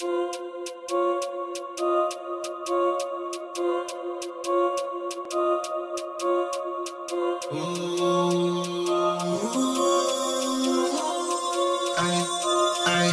Ay, ay,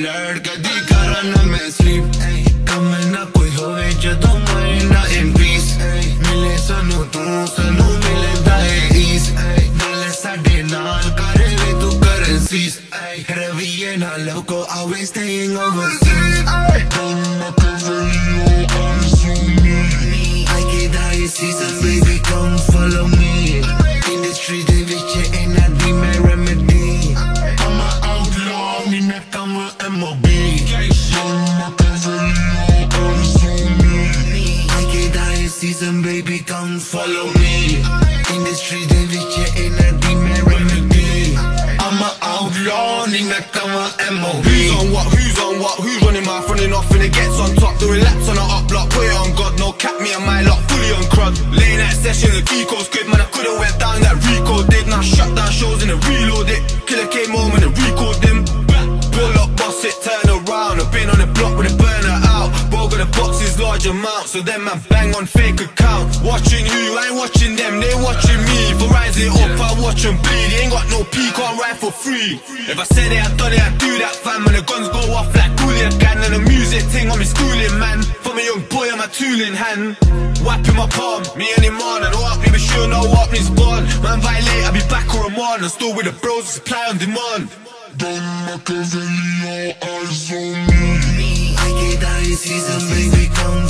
alert ਕਦੀ ਕਰਾਂ ਨਾ ਮੈਂ ਸਲੀਪ ਕੰਮ ਨਾ ਕੋਈ ਹੋਵੇ ਜਦੋਂ ਮੈਂ ਨਾ ਇਨ ਪੀਸ ਮਿਲੇ ਸਾਨੂੰ ਤੂੰ, ਸਾਨੂੰ ਮਿਲਦਾ ਹੈ ਈਸ ਨਾਲ ਸਾਡੇ ਨਾਲ ਕਰੇ ਵੇ ਤੂੰ ਕਰੰਸੀਸ ਰਵੀਏ ਨਾਲ ਲੋਕੋ always staying overseas I estamos en movies Yo no te feliz, consumir Hay que season, baby, come follow me. In the street, they bitch, in a dimmer remedy. I'm a outlaw, nigga, come on, M.O.B. Who's on what, who's on what, who's running my running off and it gets on top Doing laps on a up block, put it on God, no cap, me and my lot fully on crud. Late night session, the key goes good, man, I so then man bang on fake account. Watching you, I ain't watching them, they watching me. For rise it up, I watch them bleed. Ain't got no P, can't ride for free. If I said it, I done it, I do that, fam. And the guns go off like Cooley can. And the music thing on me schooling, man. From a young boy, I'm a tool in hand. Wiping my palm, um, me and him on. And what me, but sure no what me's gone. Man, violate, I'll be back or I'm on. I'm still with the bros, supply on demand. Don Machiavelli, all eyes on me. I get high season, baby, come